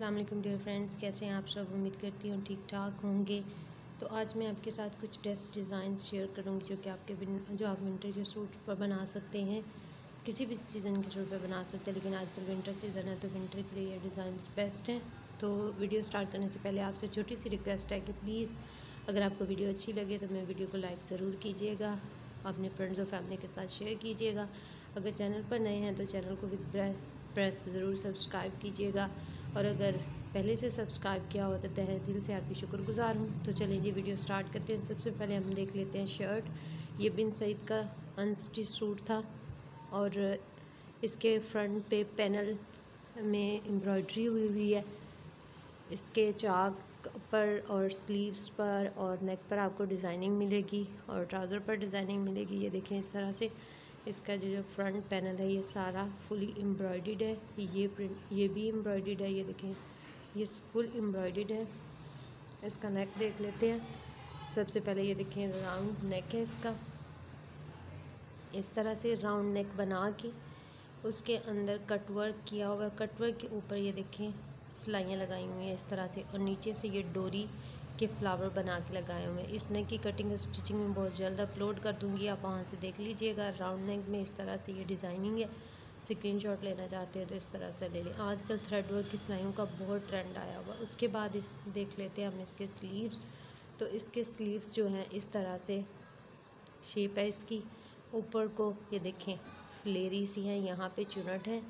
वालेकुम dear friends कैसे हैं आप सब? उम्मीद करती हूँ ठीक ठाक होंगे। तो आज मैं आपके साथ कुछ टेस्ट डिज़ाइन शेयर करूँगी जो कि आपके जो आप विंटर के सूट पर बना सकते हैं। किसी भी सीज़न के सूट पर बना सकते हैं, लेकिन आजकल विंटर सीज़न है तो विंटर के लिए ये डिज़ाइन बेस्ट हैं। तो वीडियो स्टार्ट करने से पहले आपसे छोटी सी रिक्वेस्ट है कि प्लीज़ अगर आपको वीडियो अच्छी लगे तो मैं वीडियो को लाइक ज़रूर कीजिएगा। अपने फ्रेंड्स और फैमिली के साथ शेयर कीजिएगा। अगर चैनल पर नए हैं तो चैनल को विद प्रेस ज़रूर सब्सक्राइब कीजिएगा। और अगर पहले से सब्सक्राइब किया हो तो तह दिल से आपकी शुक्रगुजार हूँ। तो चलिए जी वीडियो स्टार्ट करते हैं। सबसे पहले हम देख लेते हैं शर्ट ये बिन सईद का अनस्टिच सूट था और इसके फ्रंट पे पैनल में एम्ब्रॉयड्री हुई हुई है। इसके चाक पर और स्लीव्स पर और नेक पर आपको डिज़ाइनिंग मिलेगी और ट्राउज़र पर डिज़ाइनिंग मिलेगी। ये देखें इस तरह से। इसका जो जो फ्रंट पैनल है, ये सारा फुली एम्ब्रॉयड है। ये प्रिंट ये भी एम्ब्रॉयड है, ये देखें, ये फुल एम्ब्रॉयड है। इसका नेक देख लेते हैं। सबसे पहले ये देखें राउंड नेक है इसका। इस तरह से राउंड नेक बना के उसके अंदर कटवर्क किया हुआ कटवर्क के ऊपर ये देखें, सिलाइयाँ लगाई हुई हैं इस तरह से। और नीचे से ये डोरी के फ्लावर बना के लगाए हुए हैं। इस नेक की कटिंग और स्टिचिंग में बहुत जल्द अपलोड कर दूँगी। आप वहाँ से देख लीजिएगा राउंड नेक में इस तरह से ये डिज़ाइनिंग है। स्क्रीन शॉट लेना चाहते हैं तो इस तरह से ले लें। आजकल थ्रेड वर्क की सिलाइयों का बहुत ट्रेंड आया हुआ। उसके बाद इस, देख लेते हैं हम इसके स्लीव्स तो इसके स्लीव्स जो हैं, इस तरह से शेप है इसकी। ऊपर को ये देखें फ्लेरी सी हैं, यहाँ पे चुनट है।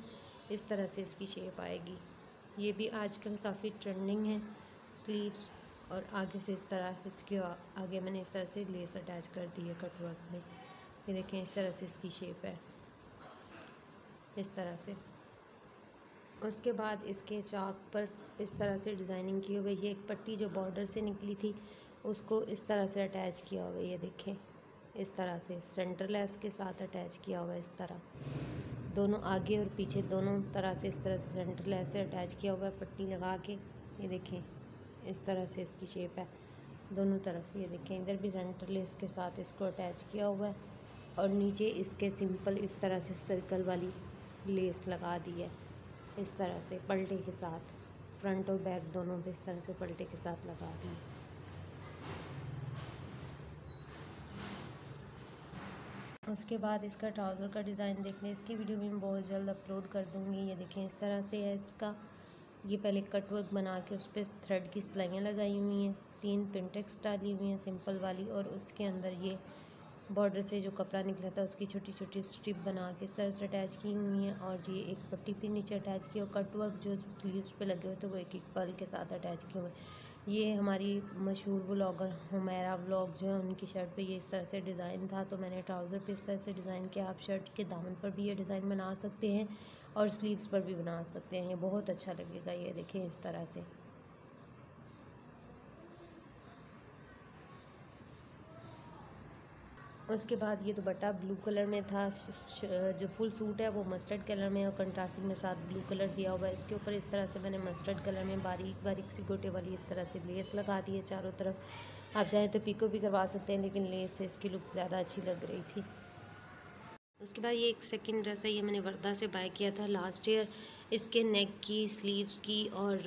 इस तरह से इसकी शेप आएगी। ये भी आजकल काफ़ी ट्रेंडिंग है। स्लीव्स और आगे से इस तरह, इसके आगे मैंने इस तरह से लेस अटैच कर दी है कटवर्क में। ये देखें, इस तरह से इसकी शेप है। इस तरह से। उसके बाद इसके चाक पर इस तरह से डिज़ाइनिंग की हुई ये एक पट्टी जो बॉर्डर से निकली थी, उसको इस तरह से अटैच किया हुआ है। ये देखें, इस तरह से सेंटर लेस के साथ अटैच किया हुआ है इस तरह। दोनों आगे और पीछे दोनों तरह से इस तरह से सेंटर लेस से अटैच किया हुआ है, पट्टी लगा के। ये देखें इस तरह से इसकी शेप है। दोनों तरफ़ ये देखें, इधर भी सेंटर लेस के साथ इसको अटैच किया हुआ है और नीचे इसके सिंपल इस तरह से सर्कल वाली लेस लगा दी है। इस तरह से पलटे के साथ फ्रंट और बैक दोनों पे इस तरह से पलटे के साथ लगा दी उसके बाद इसका ट्राउज़र का डिज़ाइन देख लें। इसकी वीडियो भी मैं बहुत जल्द अपलोड कर दूँगी। ये देखें, इस तरह से है इसका। ये पहले कट वर्क बना के उस पर थ्रेड की सिलाइयाँ लगाई हुई हैं। तीन पिंटेक्स डाली हुई हैं सिंपल वाली, और उसके अंदर ये बॉर्डर से जो कपड़ा निकला था, उसकी छोटी छोटी स्ट्रिप बना के सर से अटैच की हुई हैं और ये एक पट्टी पे नीचे अटैच की और कट वर्क जो स्लीव्स पे लगे हुए थे, वो एक एक पर्ल के साथ अटैच किए हुए ये हमारी मशहूर ब्लॉगर हमारा ब्लॉग जो है, उनकी शर्ट पे ये इस तरह से डिज़ाइन था। तो मैंने ट्राउज़र पे इस तरह से डिज़ाइन किया। आप शर्ट के दामन पर भी ये डिज़ाइन बना सकते हैं और स्लीव्स पर भी बना सकते हैं। ये बहुत अच्छा लगेगा ये देखें इस तरह से। उसके बाद ये दुपट्टा ब्लू कलर में था जो फुल सूट है वो मस्टर्ड कलर में और कंट्रास्टिंग में साथ ब्लू कलर दिया हुआ है। इसके ऊपर इस तरह से मैंने मस्टर्ड कलर में बारीक बारीक सी गोटे वाली इस तरह से लेस लगा दी है चारों तरफ़। आप चाहें तो पिको भी करवा सकते हैं, लेकिन लेस से इसकी लुक ज़्यादा अच्छी लग रही थी। उसके बाद ये एक सेकेंड ड्रेस है, ये मैंने वर्दा से बाय किया था लास्ट ईयर इसके नेक की स्लीव्स की और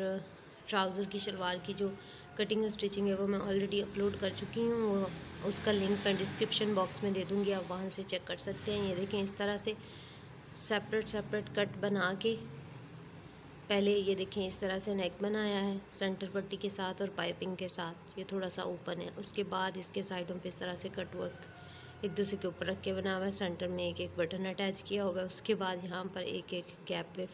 ट्राउज़र की शलवार की जो कटिंग और स्टिचिंग है वो मैं ऑलरेडी अपलोड कर चुकी हूँ। वो उसका लिंक मैं डिस्क्रिप्शन बॉक्स में दे दूँगी, आप वहाँ से चेक कर सकते हैं। ये देखें, इस तरह से सेपरेट सेपरेट कट बना के पहले ये देखें, इस तरह से नेक बनाया है सेंटर पट्टी के साथ और पाइपिंग के साथ। ये थोड़ा सा ओपन है। उसके बाद इसके साइडों पे इस तरह से कट वर्क एक दूसरे के ऊपर रख के बना हुआ है। सेंटर में एक एक बटन अटैच किया होगा उसके बाद यहाँ पर एक एक गैप पे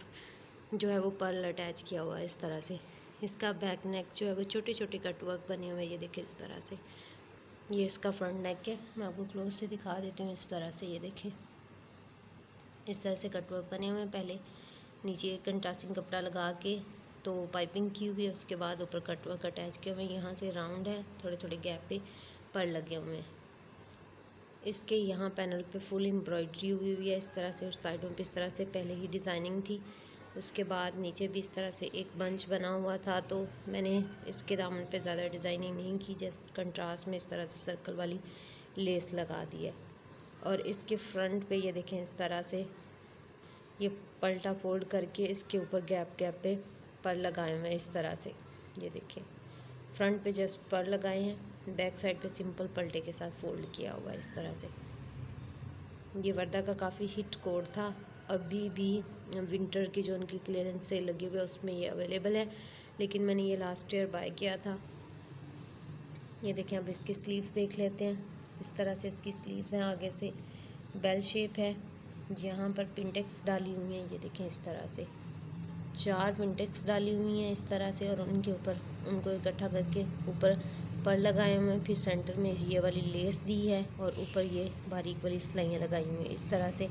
जो है वो पर्ल अटैच किया हुआ है इस तरह से। इसका बैक नेक जो है वो छोटे छोटे कट वर्क बने हुए हैं। ये देखें, इस तरह से। ये इसका फ्रंट नेक है। मैं आपको क्लोज से दिखा देती हूँ, इस तरह से, ये देखें। इस तरह से कट वर्क बने हुए हैं। पहले नीचे एक कंट्रास्टिंग कपड़ा लगा के तो पाइपिंग की हुई है, उसके बाद ऊपर कट वर्क अटैच किए हुए हैं। यहाँ से राउंड है थोड़े थोड़े गैप पे पर लगे हुए हैं। इसके यहाँ पैनल पे फुल एम्ब्रॉयड्री हुई हुई है, इस तरह से और साइडों पे इस तरह से, पहले ही डिज़ाइनिंग थी। उसके बाद नीचे भी इस तरह से एक बंच बना हुआ था तो मैंने इसके दामन पे ज़्यादा डिज़ाइनिंग नहीं की, जैसे कंट्रास्ट में इस तरह से सर्कल वाली लेस लगा दी है। और इसके फ्रंट पे ये देखें, इस तरह से ये पलटा फोल्ड करके इसके ऊपर गैप गैप पे पर लगाए हुए हैं, इस तरह से। ये देखें, फ्रंट पे जस्ट पर लगाए हैं, बैक साइड पे सिंपल पलटे के साथ फोल्ड किया हुआ है, इस तरह से। ये वर्दा का काफ़ी हिट कोड था अभी भी विंटर की जो उनकी क्लियरेंस सेल लगी हुई है, उसमें ये अवेलेबल है। लेकिन मैंने ये लास्ट ईयर बाय किया था। ये देखें, अब इसकी स्लीव्स देख लेते हैं। इस तरह से इसकी स्लीव्स हैं, आगे से बेल शेप है। यहाँ पर पिंटेक्स डाली हुई हैं, ये देखें इस तरह से। चार पिंटेक्स डाली हुई हैं इस तरह से, और उनके ऊपर, उनको इकट्ठा करके ऊपर पर लगाए हुए हैं। फिर सेंटर में ये वाली लेस दी है, और ऊपर ये बारीक वाली सिलाइयाँ लगाई हुई हैं, इस तरह से।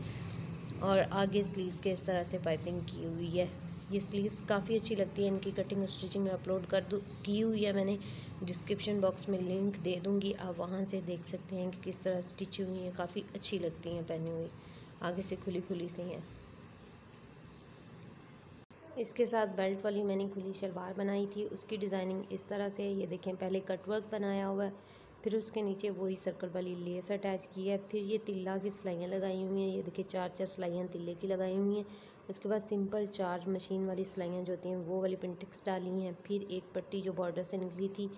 और आगे स्लीव्स के इस तरह से पाइपिंग की हुई है। ये स्लीव्स काफ़ी अच्छी लगती है, इनकी कटिंग स्टिचिंग में अपलोड कर दूँ, की हुई है मैंने। डिस्क्रिप्शन बॉक्स में लिंक दे दूँगी, आप वहाँ से देख सकते हैं कि किस तरह स्टिच हुई हैं, काफ़ी अच्छी लगती हैं पहनी हुई। आगे से खुली खुली सी हैं। इसके साथ बेल्ट वाली मैंने खुली शलवार बनाई थी, उसकी डिज़ाइनिंग इस तरह से ये देखें, पहले कटवर्क बनाया हुआ है फिर उसके नीचे वही सर्कल वाली लेस अटैच की है, फिर ये तिल्ला की सिलाइयाँ लगाई हुई हैं, ये देखिए चार चार सिलाइयाँ तिल्ले की लगाई हुई हैं। उसके बाद सिंपल चार मशीन वाली सिलाइयाँ जो होती हैं, वो वाली पिंटिक्स डाली हैं, फिर एक पट्टी जो बॉर्डर से निकली थी,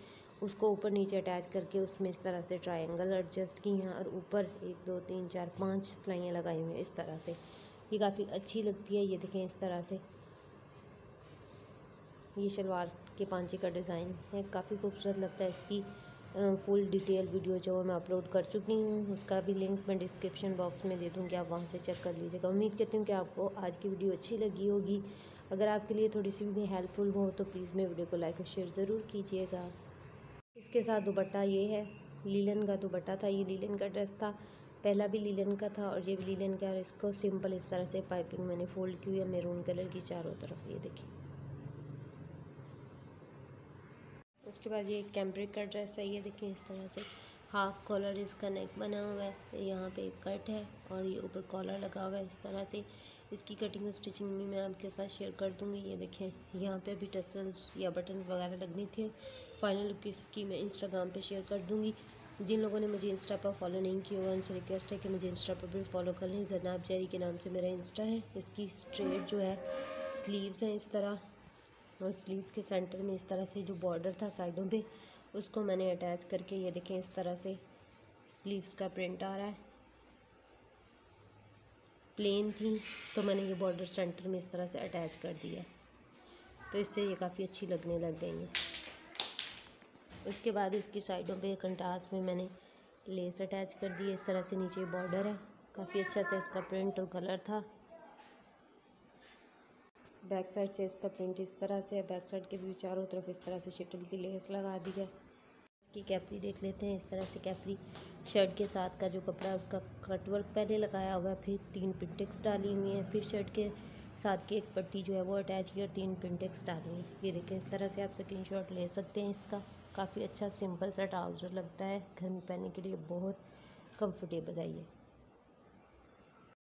उसको ऊपर नीचे अटैच करके उसमें इस तरह से ट्रायंगल एडजस्ट की हैं और ऊपर एक, दो, तीन, चार, पाँच सिलाइयाँ लगाई हुई हैं इस तरह से। ये काफ़ी अच्छी लगती है, ये देखें इस तरह से। ये शलवार के पांचे का डिज़ाइन है, काफ़ी खूबसूरत लगता है इसकी। फुल डिटेल वीडियो जो मैं अपलोड कर चुकी हूँ, उसका भी लिंक मैं डिस्क्रिप्शन बॉक्स में दे दूँगी, आप वहाँ से चेक कर लीजिएगा। उम्मीद करती हूँ कि आपको आज की वीडियो अच्छी लगी होगी। अगर आपके लिए थोड़ी सी भी हेल्पफुल हो तो प्लीज़ मेरे वीडियो को लाइक और शेयर ज़रूर कीजिएगा। इसके साथ दुपट्टा ये है, लीलन का दुपट्टा था, ये लीलन का ड्रेस था। पहला भी लीलन का था और ये भी लीलन का और इसको सिंपल इस तरह से पाइपिंग मैंने फोल्ड की हुई है मेरून कलर की चारों तरफ़, ये देखिए। उसके बाद ये कैम्ब्रिक का ड्रेस है, ये देखिए इस तरह से हाफ़ कॉलर इसका नेक बना हुआ है, यहाँ पे एक कट है और ये ऊपर कॉलर लगा हुआ है इस तरह से। इसकी कटिंग और स्टिचिंग भी मैं आपके साथ शेयर कर दूँगी, ये देखें, यहाँ पे अभी टसल्स या बटन्स वगैरह लगनी थी। फाइनल लुक इसकी मैं इंस्टाग्राम पे शेयर कर दूँगी। जिन लोगों ने मुझे इंस्टा पर फॉलो नहीं किया हुआ, उनसे रिक्वेस्ट है कि मुझे इंस्टा पर भी फॉलो कर लें। जरनाब जैरी के नाम से मेरा इंस्टा है। इसकी स्ट्रेट जो है स्लीव्स हैं इस तरह। और स्लीव्स के सेंटर में इस तरह से जो बॉर्डर था साइडों पे, उसको मैंने अटैच करके, ये देखें इस तरह से स्लीव्स का प्रिंट आ रहा है। प्लेन थी तो मैंने ये बॉर्डर सेंटर में इस तरह से अटैच कर दिया। तो इससे ये काफ़ी अच्छी लगने लग गई है। उसके बाद इसकी साइडों पे कंटास में मैंने लेस अटैच कर दी, इस तरह से नीचे बॉर्डर है। काफ़ी अच्छा से इसका प्रिंट और कलर था। बैक साइड से इसका प्रिंट इस तरह से है बैक साइड के भी चारों तरफ़ इस तरह से शटल की लेस लगा दी है। इसकी कैपरी देख लेते हैं, इस तरह से कैपरी शर्ट के साथ का जो कपड़ा है, उसका कटवर्क पहले लगाया हुआ है, फिर तीन पिंटेक्स डाली हुई हैं, फिर शर्ट के साथ की एक पट्टी जो है वो अटैच की और तीन पिंटेक्स डाली है। ये देखें, इस तरह से आप स्क्रीन शॉट ले सकते हैं इसका। काफ़ी अच्छा सिंपल सा ट्राउज़र लगता है, घर में पहनने के लिए बहुत कम्फर्टेबल है ये।